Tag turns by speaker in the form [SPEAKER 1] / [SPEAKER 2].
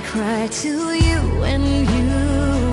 [SPEAKER 1] I cry to you and you.